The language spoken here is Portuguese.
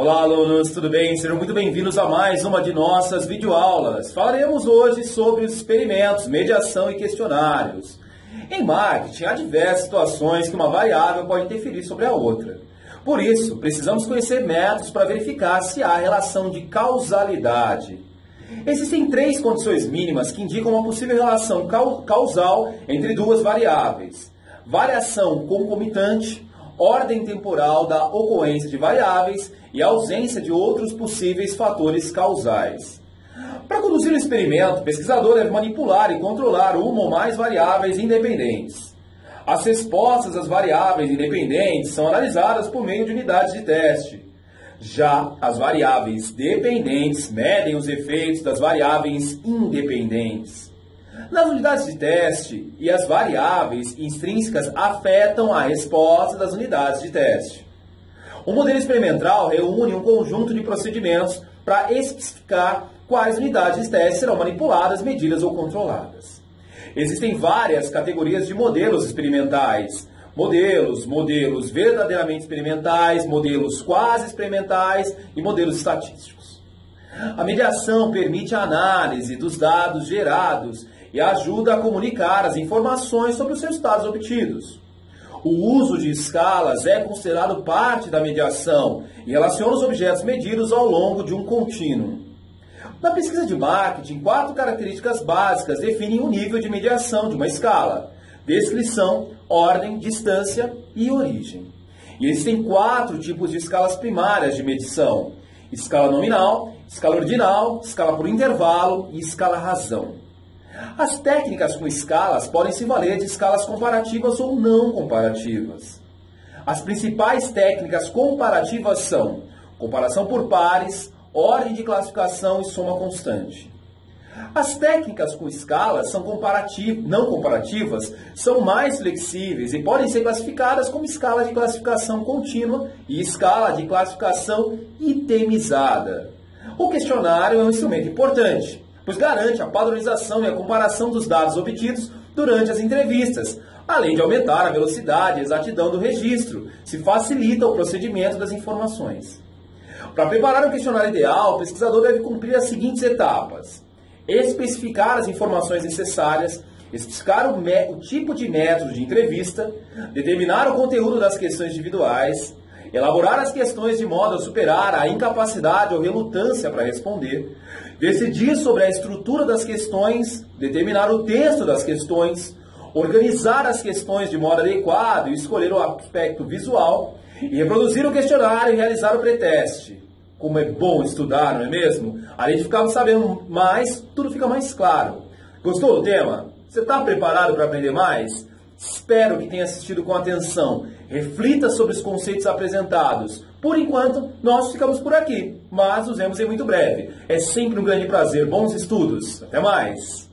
Olá, alunos, tudo bem? Sejam muito bem-vindos a mais uma de nossas videoaulas. Falaremos hoje sobre os experimentos, mediação e questionários. Em marketing, há diversas situações que uma variável pode interferir sobre a outra. Por isso, precisamos conhecer métodos para verificar se há relação de causalidade. Existem três condições mínimas que indicam uma possível relação causal entre duas variáveis: variação concomitante, ordem temporal da ocorrência de variáveis e ausência de outros possíveis fatores causais. Para conduzir o experimento, o pesquisador deve manipular e controlar uma ou mais variáveis independentes. As respostas às variáveis independentes são analisadas por meio de unidades de teste. Já as variáveis dependentes medem os efeitos das variáveis independentes. Nas unidades de teste e as variáveis intrínsecas afetam a resposta das unidades de teste. O modelo experimental reúne um conjunto de procedimentos para especificar quais unidades de teste serão manipuladas, medidas ou controladas. Existem várias categorias de modelos experimentais. Modelos, modelos verdadeiramente experimentais, modelos quase experimentais e modelos estatísticos. A mediação permite a análise dos dados gerados e ajuda a comunicar as informações sobre os resultados obtidos. O uso de escalas é considerado parte da mediação e relaciona os objetos medidos ao longo de um contínuo. Na pesquisa de marketing, quatro características básicas definem o nível de mediação de uma escala: descrição, ordem, distância e origem. E existem quatro tipos de escalas primárias de medição: escala nominal, escala ordinal, escala por intervalo e escala razão. As técnicas com escalas podem se valer de escalas comparativas ou não comparativas. As principais técnicas comparativas são comparação por pares, ordem de classificação e soma constante. As técnicas com escalas são comparativas, não comparativas, são mais flexíveis e podem ser classificadas como escala de classificação contínua e escala de classificação itemizada. O questionário é um instrumento importante, pois garante a padronização e a comparação dos dados obtidos durante as entrevistas, além de aumentar a velocidade e exatidão do registro, se facilita o procedimento das informações. Para preparar o questionário ideal, o pesquisador deve cumprir as seguintes etapas: especificar as informações necessárias, especificar o, o tipo de método de entrevista, determinar o conteúdo das questões individuais, elaborar as questões de modo a superar a incapacidade ou relutância para responder, decidir sobre a estrutura das questões, determinar o texto das questões, organizar as questões de modo adequado e escolher o aspecto visual, e reproduzir o questionário e realizar o preteste. Como é bom estudar, não é mesmo? Além de ficar sabendo mais, tudo fica mais claro. Gostou do tema? Você está preparado para aprender mais? Espero que tenha assistido com atenção. Reflita sobre os conceitos apresentados. Por enquanto, nós ficamos por aqui, mas nos vemos em muito breve. É sempre um grande prazer. Bons estudos. Até mais!